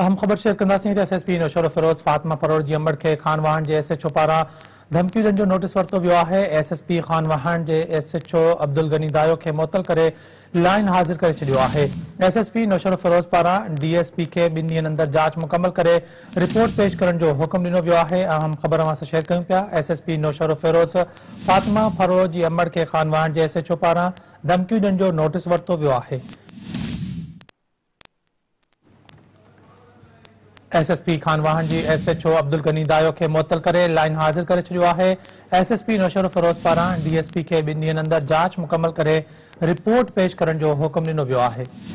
अहम ख़बर शेयर कंदासीं S S P Naushahro Feroze Fatima परोड़ जी अमर के खान वाहन के एस एच ओ पारा धमकी दिन नोटिस वरतो वो है एस एस पी खान वाहन के S H O Abdul Ghani दायो के मुतल कर लाइन हाज़िर कर छो है S S P Naushahro Feroze पारा डी एस पी के बिन दिन अंदर जांच मुकम्मल कर रिपोर्ट पेश कर हुक्म दिनों वो है आहे अहम ख़बर असां शेयर क्यों पिया S S P Naushahro Feroze Fatima Feroze जी अमर के खान वाहन के एस एच ओ पारा धमकी दिन नोटिस वरतो वो है S S P Khan Wahan जी S H O Abdul Ghani Dayo line हाज़िर करे छॾियो आहे S S P Naushahro Feroze पारां डी एस पी ॿिनि ॾींहनि अंदरु जांच मुकमल करे रिपोर्ट पेश करण जो नोटिस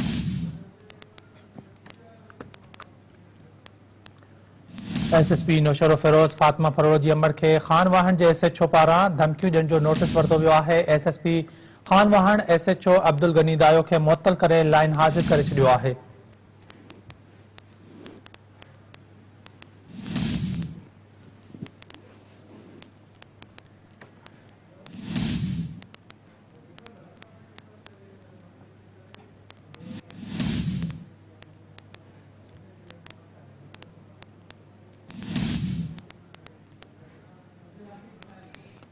गनी दायो के मुतल करे लाइन हाज़िर करे छॾियो है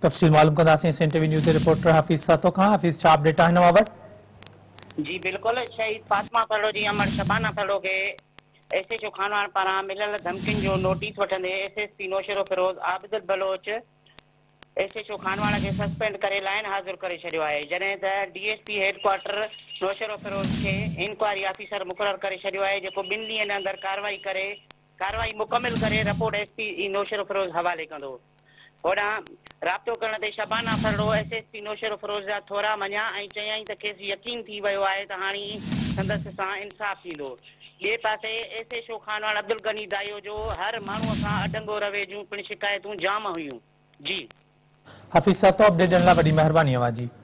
تفصیل معلوم کنداسیں سین T V news reporter Hafeez ساتو کھاں حفیظ چاہ ڈیٹا ہے نوہ وٹ جی بالکل شہید فاطمہ پڑھو جی امر شبانہ پڑھو گے ایس ایچ او خانوان پارا ملل دھمکن جو نوٹیس وٹھندے S S P Naushahro Feroze Abid Baloch S H O خانوانا کے سسپینڈ کرے لائن حاضر کرے شریو آئے جنہ دا D S P headquarter Naushahro Feroze کے انکواری آفیسر مقرر کرے شریو آئے جو بن لین اندر کاروائی کرے کاروائی مکمل کرے report S P Naushahro Feroz حوالے کندو होॾां राब्तो करण ते शबाना फरड़ो एस एस पी नौशर फरोजा थोरा मञा ऐं चयाई त खेसि यकीन थी वियो आहे त हाणे संदसि सां इंसाफ़ थींदो ॿिए पासे एस ए शो खान वारा अब्दुल गनी दायो जो हर माण्हूअ सां अडंगो रवे जूं पिण शिकायतूं जाम हुयूं जी हफ़ीज़ साहब तो अपडेट ॾियण लाइ वॾी महिरबानी